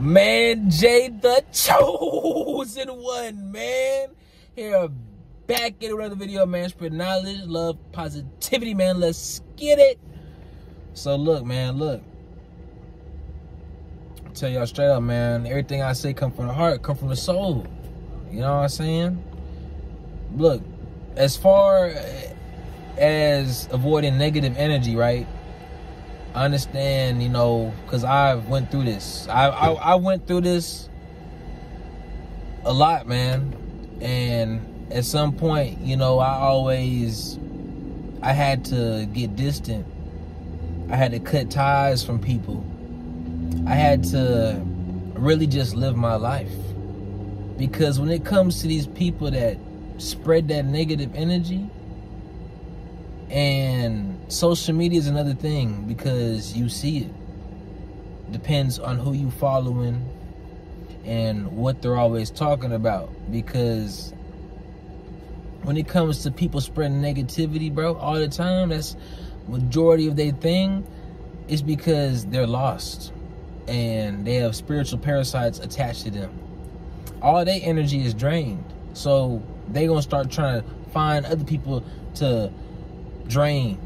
Man, Jae the chosen one, man. Here back in another video, man. Spread knowledge, love, positivity, man. Let's get it. So look, man, look. I'll tell y'all straight up, man. Everything I say come from the heart, come from the soul. You know what I'm saying? Look, as far as avoiding negative energy, right? I understand, you know, because I went through this. I, I I went through this a lot, man. And at some point, you know, I always I had to get distant. I had to cut ties from people. I had to really just live my life. Because when it comes to these people that spread that negative energy, and social media is another thing because you see it. Depends on who you following and what they're always talking about. Because when it comes to people spreading negativity, bro, all the time, that's majority of their thing is because they're lost and they have spiritual parasites attached to them. All their energy is drained. So they gonna start trying to find other people to drain.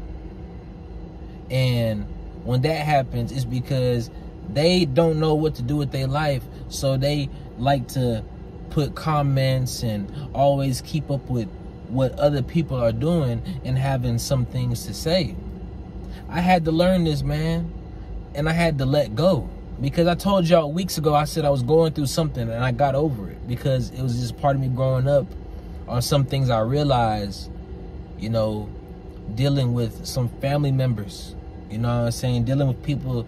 And when that happens, it's because they don't know what to do with their life. So they like to put comments and always keep up with what other people are doing and having some things to say. I had to learn this, man. And I had to let go. Because I told y'all weeks ago, I said I was going through something and I got over it. Because it was just part of me growing up on some things I realized, you know, dealing with some family members, you know what I'm saying? Dealing with people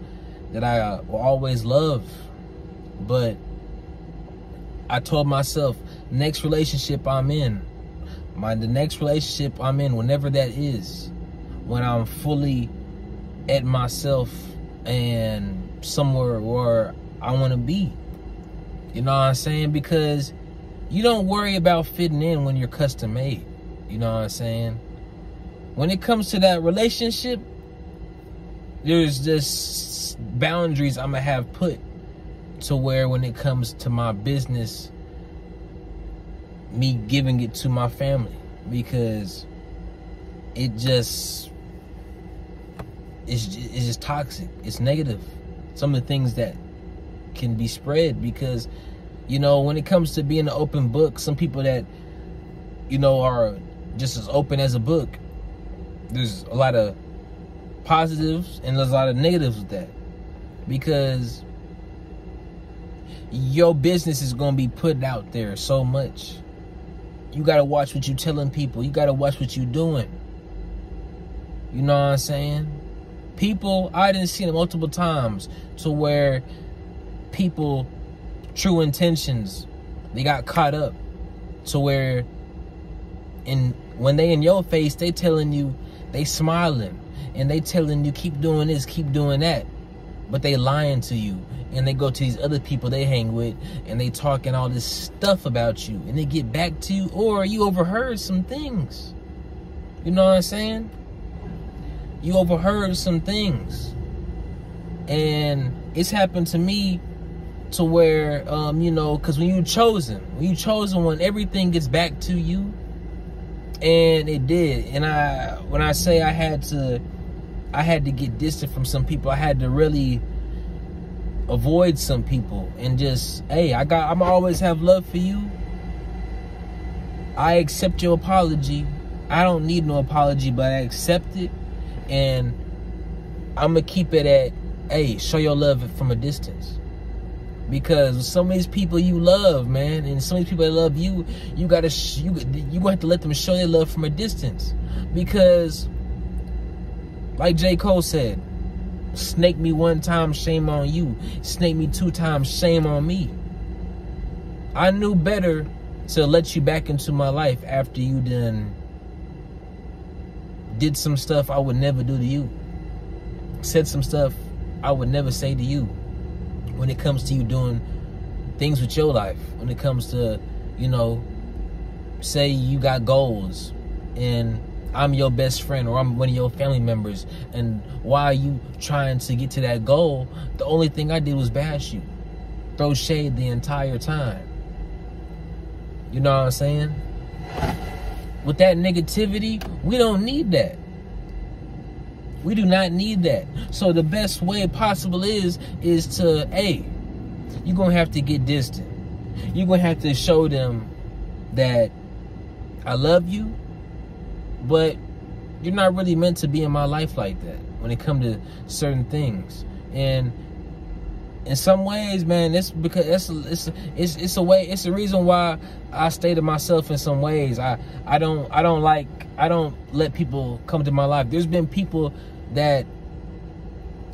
that I uh, will always love. But I told myself, next relationship I'm in, my the next relationship I'm in, whenever that is, when I'm fully at myself and somewhere where I want to be. You know what I'm saying? Because you don't worry about fitting in when you're custom made. You know what I'm saying? When it comes to that relationship, there's just boundaries I'm gonna have put to where when it comes to my business, me giving it to my family because it just it's it's just toxic. It's negative. Some of the things that can be spread because you know when it comes to being an open book, some people that you know are just as open as a book there's a lot of positives and there's a lot of negatives with that. Because your business is going to be put out there so much. You got to watch what you're telling people. You got to watch what you're doing. You know what i'm saying? People i didn't see it multiple times to where people true intentions they got caught up to where in when they in your face they telling you they smiling and they telling you keep doing this, keep doing that. But they lying to you. And they go to these other people they hang with and they talking all this stuff about you. And they get back to you or you overheard some things. You know what I'm saying? You overheard some things. And it's happened to me to where um, you know, because when you chosen, when you chosen when everything gets back to you and it did. And i when i say i had to i had to get distant from some people i had to really avoid some people and just hey i got i'm always have love for you. I accept your apology. I don't need no apology but i accept it. And i'm gonna keep it at hey show your love from a distance because some of these people you love, man, and some of these people that love you, you gotta you you gonna have to let them show their love from a distance, because like J Cole said, snake me one time, shame on you. Snake me two times, shame on me. I knew better to let you back into my life after you done did some stuff I would never do to you. Said some stuff I would never say to you when it comes to you doing things with your life, when it comes to, you know, say you got goals and I'm your best friend or I'm one of your family members, and while you trying to get to that goal, the only thing I did was bash you. throw shade the entire time. You know what I'm saying? With that negativity, we don't need that. We do not need that. So the best way possible is is to a you're gonna have to get distant. You're gonna have to show them that I love you, but you're not really meant to be in my life like that when it comes to certain things. And in some ways, man, it's because it's it's it's it's a way. It's a reason why I stay to myself in some ways. I I don't I don't like I don't let people come to my life. There's been people that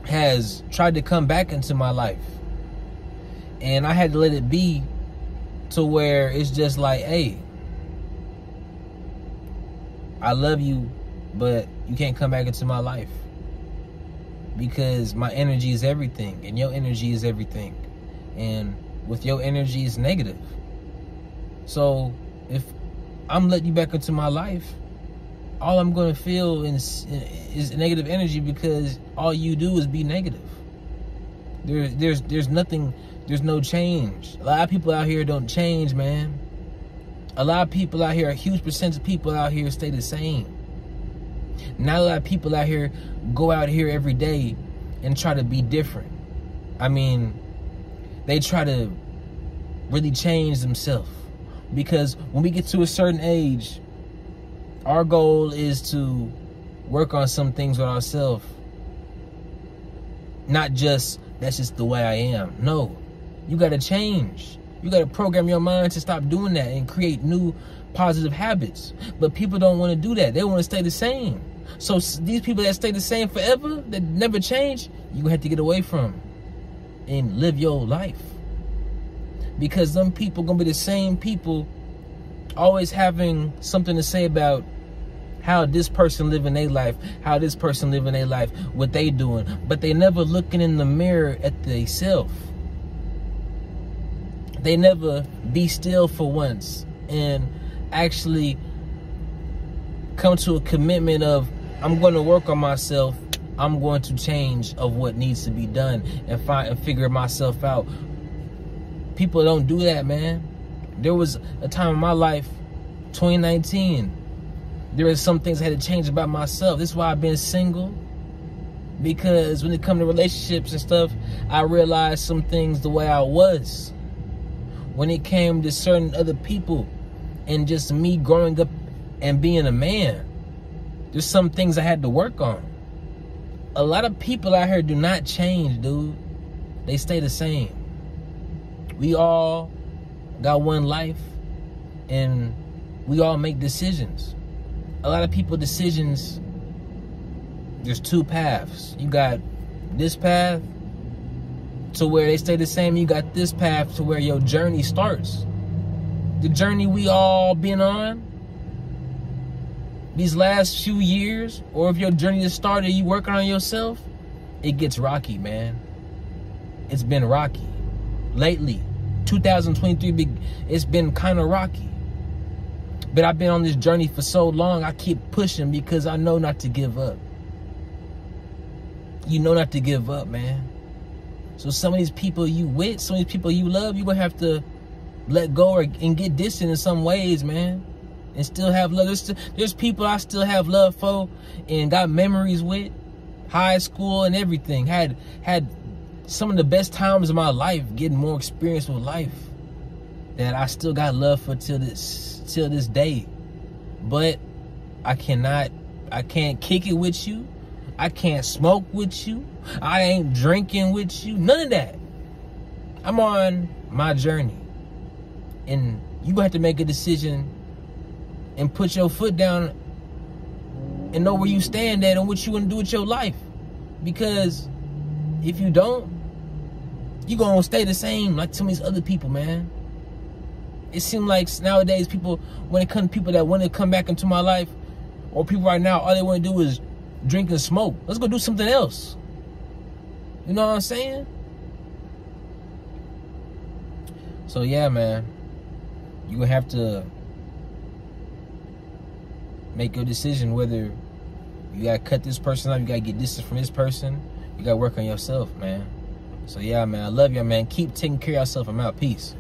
has tried to come back into my life, and I had to let it be to where it's just like, hey, I love you, but you can't come back into my life because my energy is everything and your energy is everything and with your energy is negative. So if i'm letting you back into my life all i'm going to feel is, is negative energy because all you do is be negative. There's there's there's nothing there's no change. A lot of people out here don't change man. A lot of people out here, a huge percentage of people out here stay the same. Not a lot of people out here go out here every day and try to be different. I mean, they try to really change themselves. Because when we get to a certain age, our goal is to work on some things with ourselves. Not just, that's just the way I am. No, you got to change. You got to program your mind to stop doing that and create new positive habits. But people don't want to do that. They want to stay the same. So these people that stay the same forever, that never change, you have to get away from and live your life. Because them people gonna be the same people always having something to say about how this person living their life, how this person living their life, what they doing, but they never looking in the mirror at themselves they never be still for once and actually come to a commitment of I'm going to work on myself. I'm going to change of what needs to be done and find and figure myself out. People don't do that, man. There was a time in my life, 2019. There was some things I had to change about myself. This is why I've been single. Because when it comes to relationships and stuff, I realized some things the way I was when it came to certain other people and just me growing up and being a man. There's some things I had to work on. A lot of people out here do not change, dude. They stay the same. We all got one life and we all make decisions. A lot of people decisions there's two paths. You got this path to where they stay the same. You got this path to where your journey starts. The journey we all been on these last few years, or if your journey just started, you working on yourself, it gets rocky, man. It's been rocky lately. 2023, it's been kind of rocky. But I've been on this journey for so long, I keep pushing because I know not to give up. You know not to give up, man. So some of these people you with, some of these people you love, you gonna have to let go or, and get distant in some ways, man. And still have love. There's, there's people I still have love for and got memories with. High school and everything. Had had some of the best times of my life, getting more experience with life. That I still got love for till this till this day. But I cannot I can't kick it with you. I can't smoke with you. I ain't drinking with you. None of that. I'm on my journey. And you have to make a decision and put your foot down and know where you stand at and what you want to do with your life. Because if you don't, you're going to stay the same like some of these other people, man. It seems like nowadays people, when it comes to people that want to come back into my life, or people right now, all they want to do is drink and smoke. Let's go do something else. You know what I'm saying? So yeah, man. You have to make your decision whether you gotta cut this person off, you gotta get distance from this person, you gotta work on yourself, man. So yeah, man, I love y'all, man. Keep taking care of yourself. I'm out. Peace.